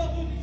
fuck up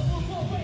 Go, go, go, go.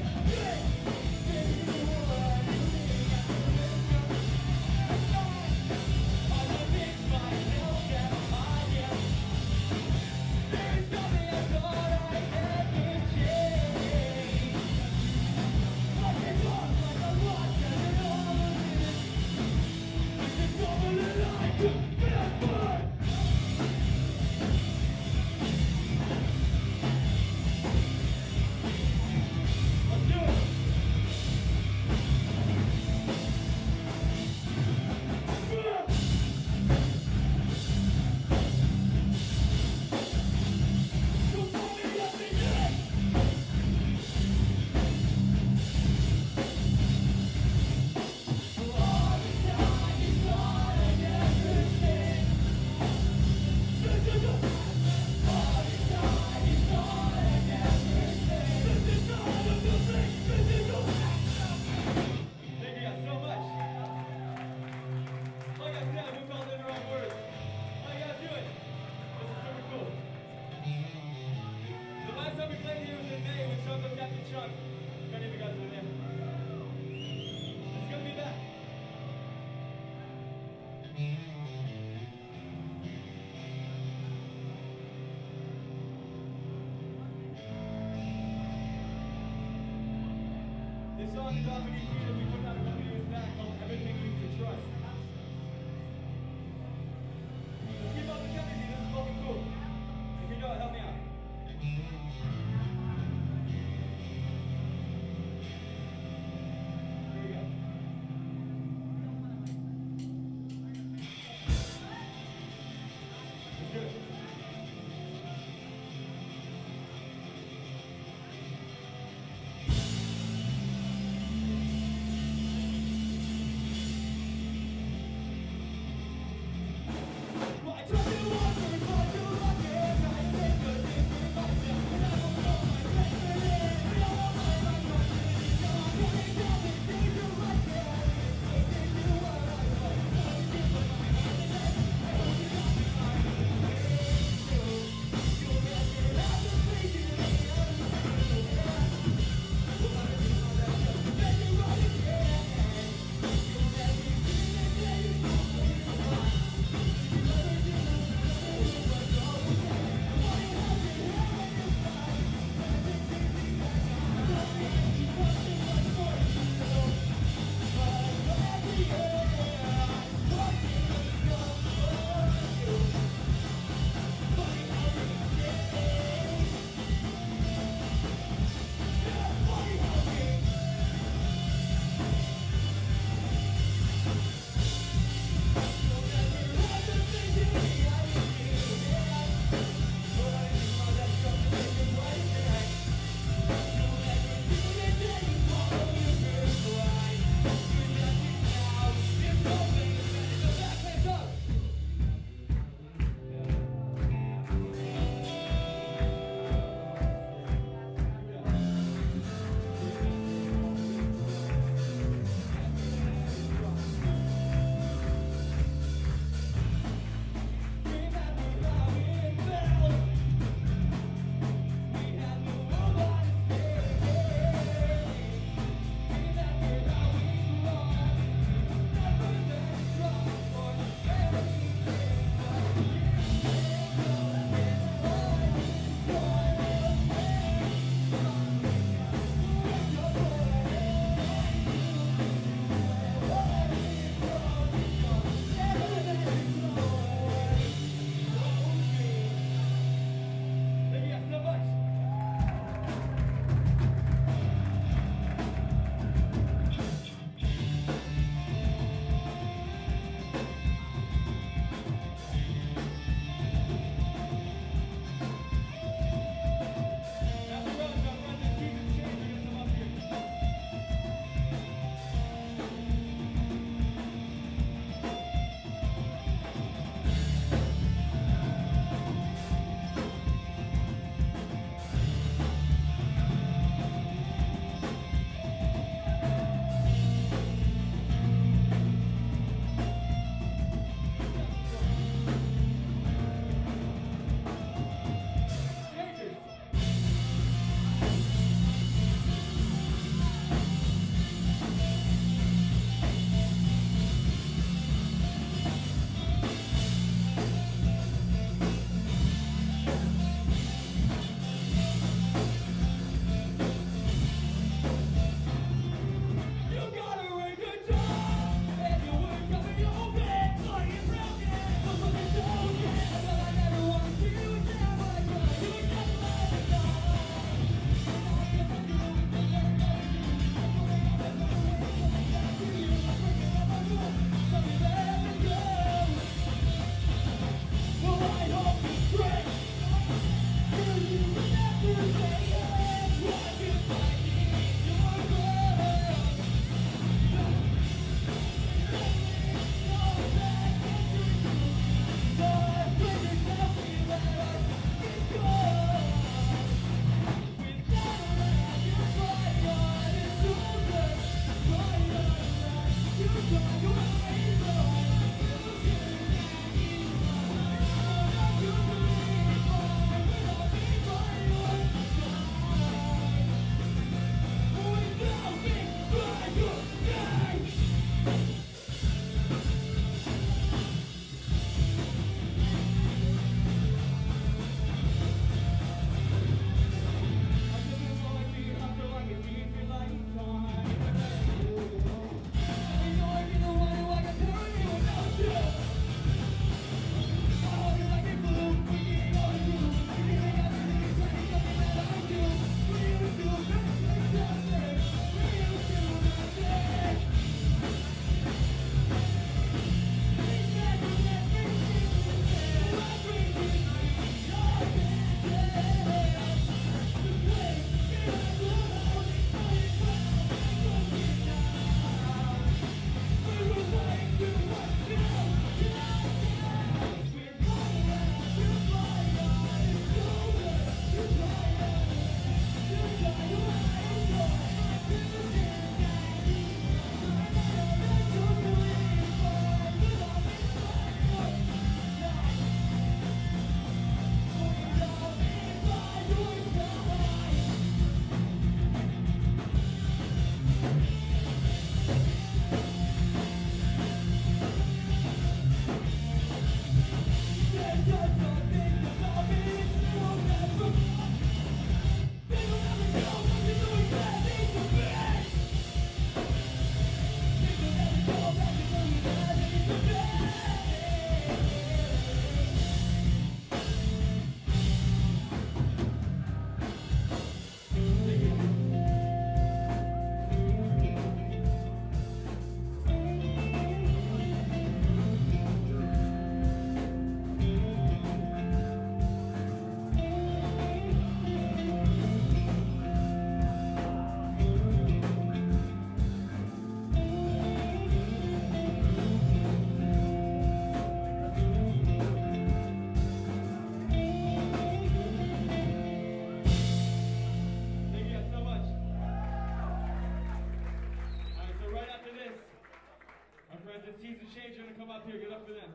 Up here. Get up for them.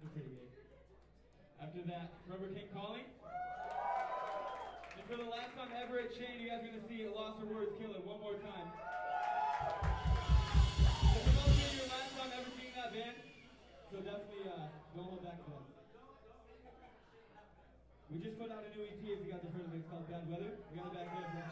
They're pretty. After that, Rubber King Calling. And for the last time ever at Chain, you guys are gonna see Lost Words Kill It one more time. Also your last time ever seeing that band, so definitely uh, don't hold back for. We just put out a new EP if you guys have heard of it. It's called Bad Weather. We got it back there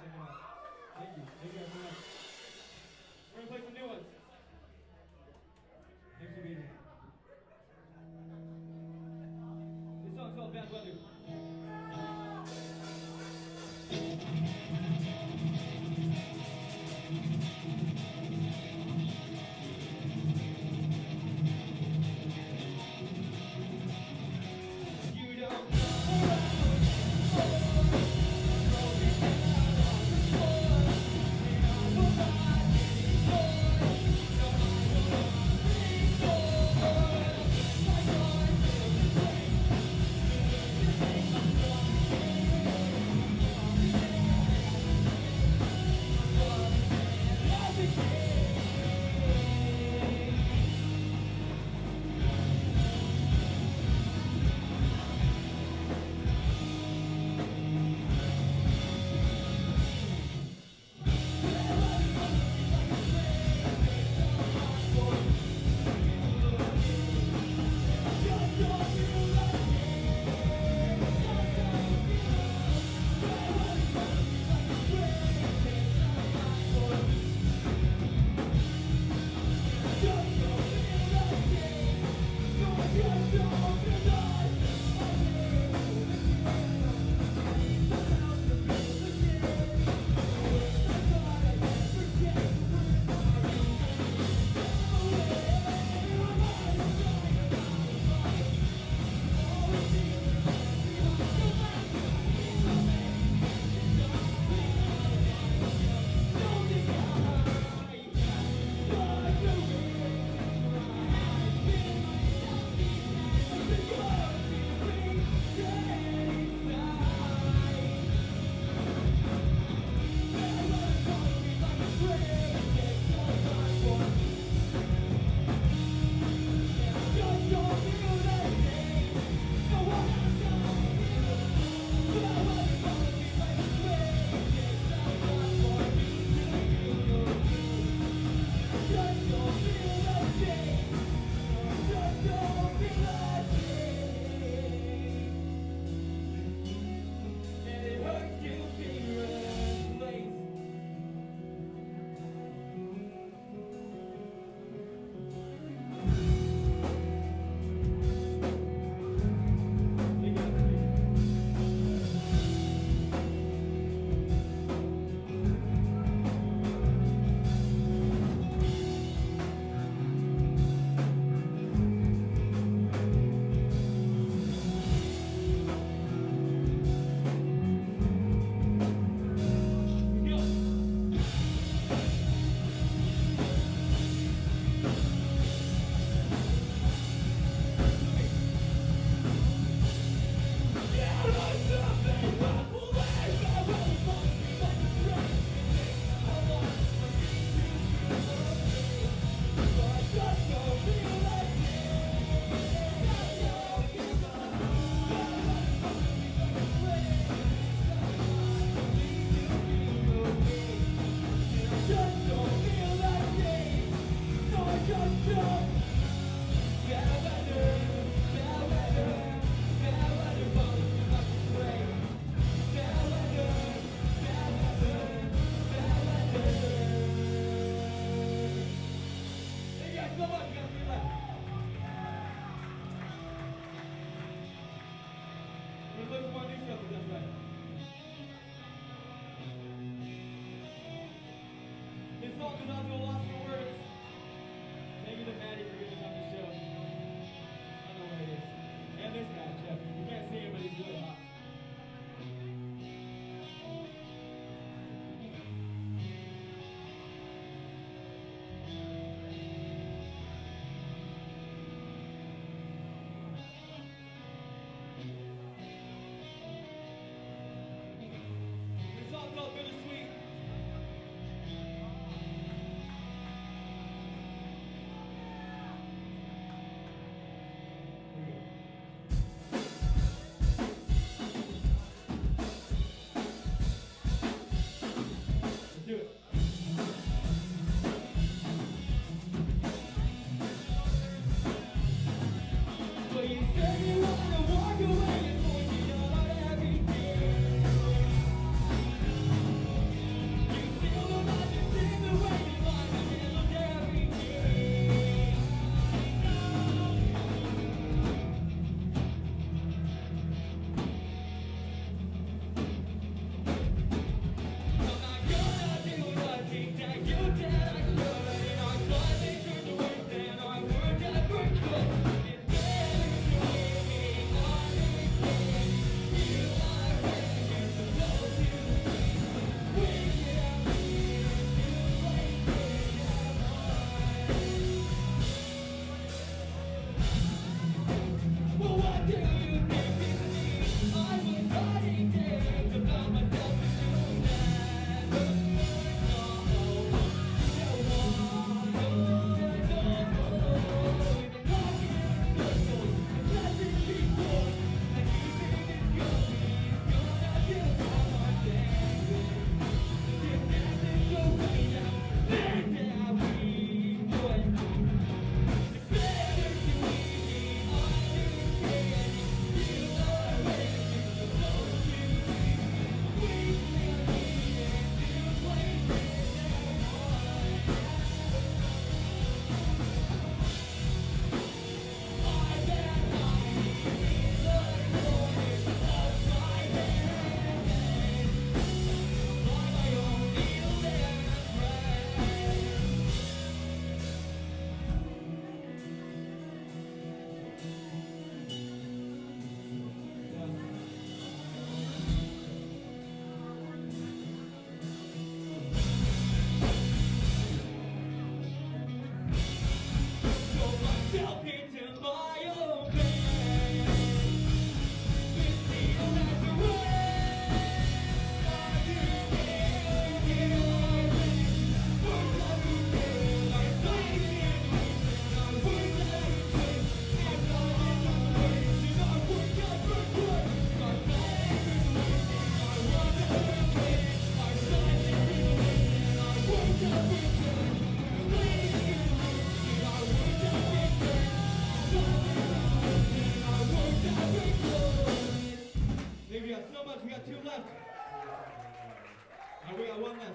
Alright, we got one left.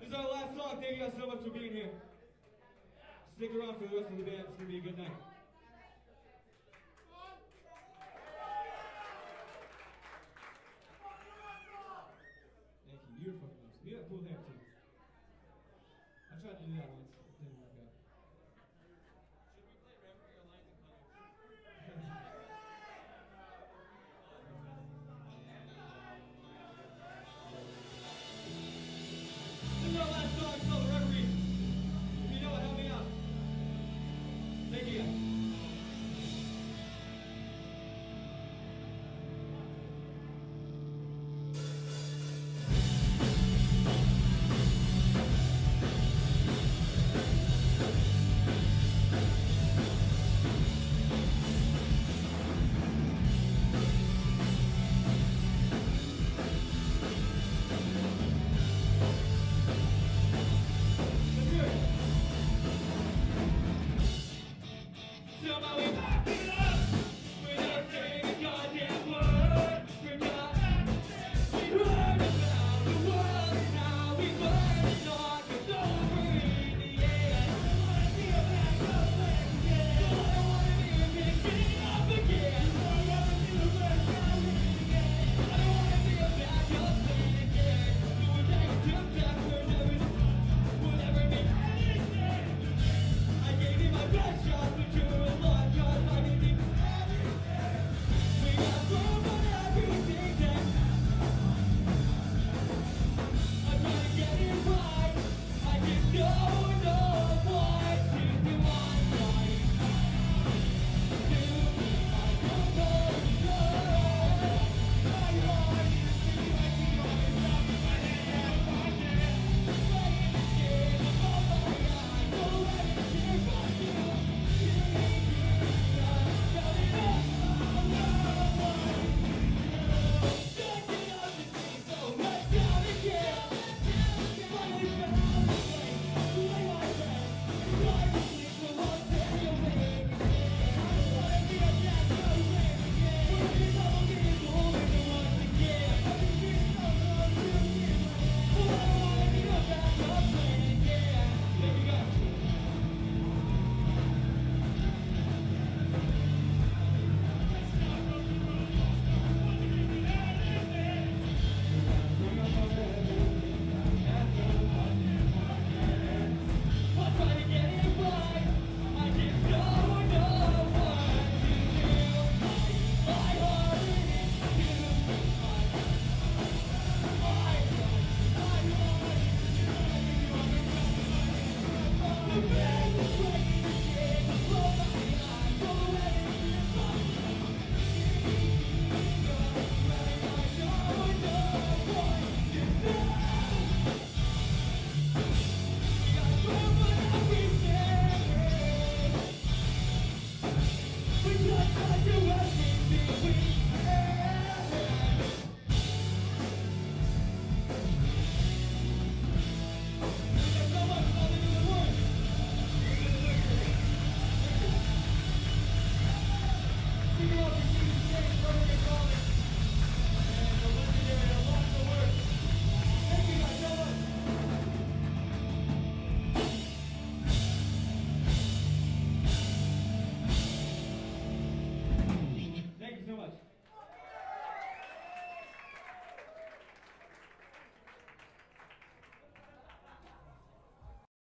This is our last song. Thank you guys so much for being here. Stick around for the rest of the band. It's gonna be a good night.